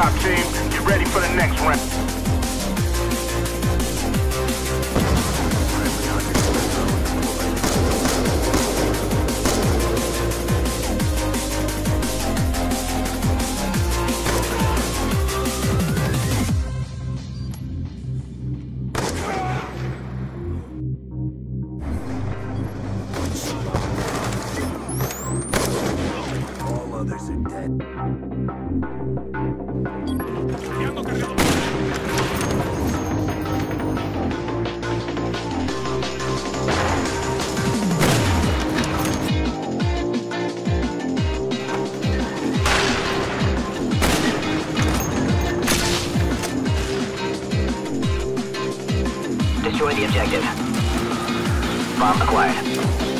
job, team. Get ready for the next round. All others are dead. Destroy the objective. Bomb acquired.